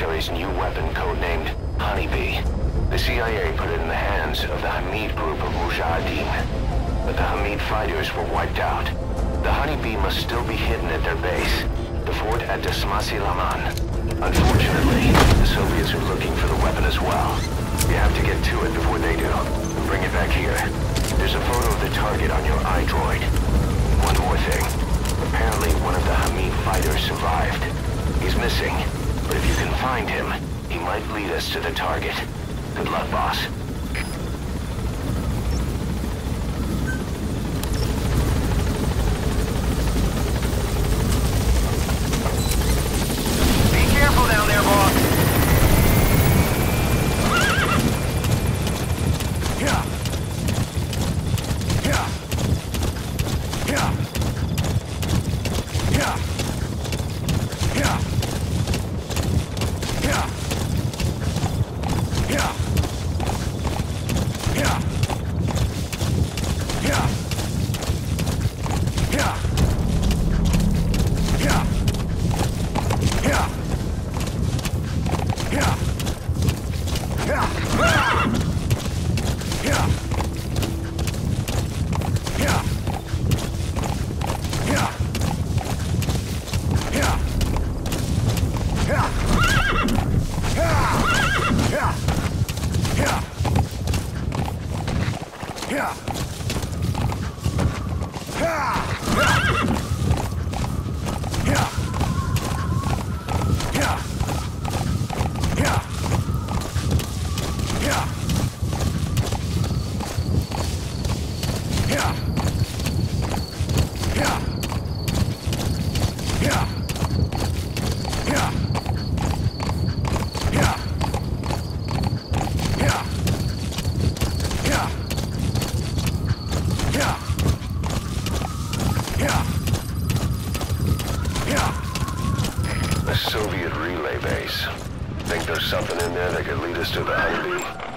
military's new weapon codenamed Honeybee. The CIA put it in the hands of the Hamid group of Mujahideen. But the Hamid fighters were wiped out. The Honeybee must still be hidden at their base, the fort at Da Smasei Laman. Unfortunately, the Soviets are looking for the weapon as well. We have to get to it before they do. Bring it back here. There's a photo of the target on your iDroid. One more thing. Apparently one of the Hamid fighters survived. He's missing, but if you can find him, he might lead us to the target. Good luck, boss. Soviet relay base. Think there's something in there that could lead us to the Honeybee?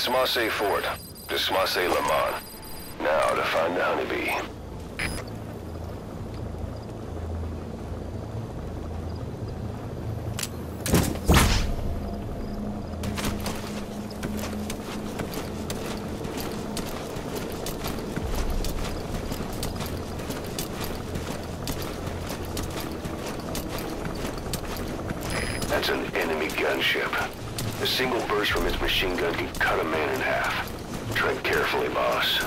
At Smasei Fort, Da Smasei Laman. Now to find the Honeybee. That's an enemy gunship. A single burst from his machine gun can cut a man in half. Tread carefully, boss.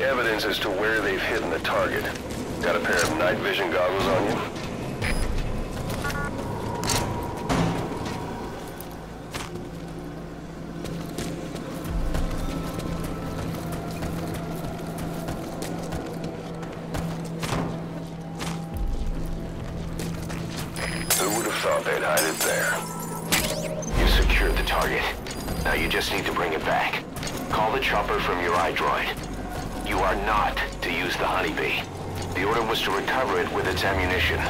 Evidence as to where they've hidden the target. Got a pair of night vision goggles on you? Who would have thought they'd hide it there? You secured the target. Now you just need to bring it back. Call the chopper from your iDroid. You are not to use the Honeybee. The order was to recover it with its ammunition.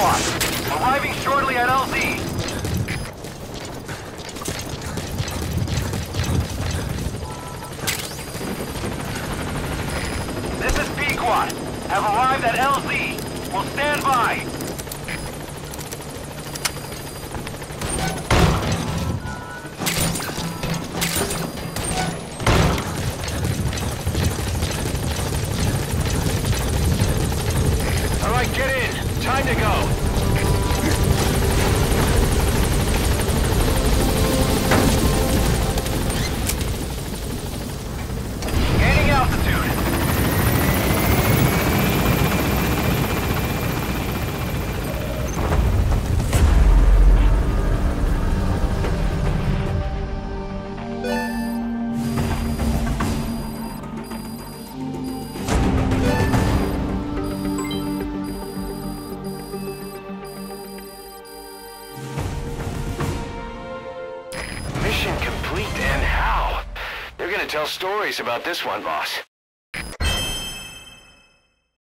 o'clock. Arriving shortly at LZ. This is Pequot. Have arrived at LZ. Will stand by. Time to go. Stories about this one, boss.